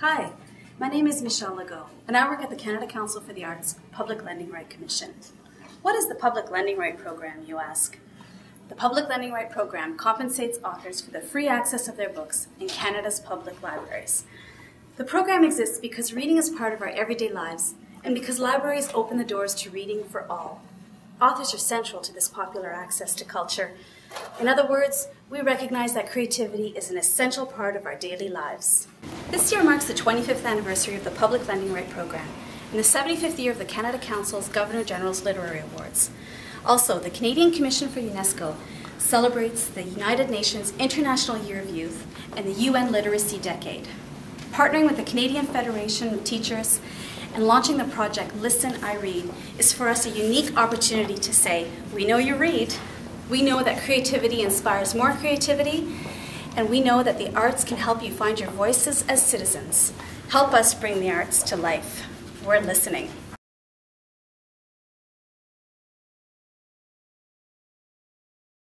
Hi, my name is Michelle Legault, and I work at the Canada Council for the Arts Public Lending Right Commission. What is the Public Lending Right Program, you ask? The Public Lending Right Program compensates authors for the free access of their books in Canada's public libraries. The program exists because reading is part of our everyday lives and because libraries open the doors to reading for all. Authors are central to this popular access to culture. In other words, we recognize that creativity is an essential part of our daily lives. This year marks the 25th anniversary of the Public Lending Right Program and the 75th year of the Canada Council's Governor General's Literary Awards. Also, the Canadian Commission for UNESCO celebrates the United Nations International Year of Youth and the UN Literacy Decade. Partnering with the Canadian Federation of Teachers and launching the project Listen, I Read is for us a unique opportunity to say, we know you read, we know that creativity inspires more creativity, and we know that the arts can help you find your voices as citizens. Help us bring the arts to life. We're listening.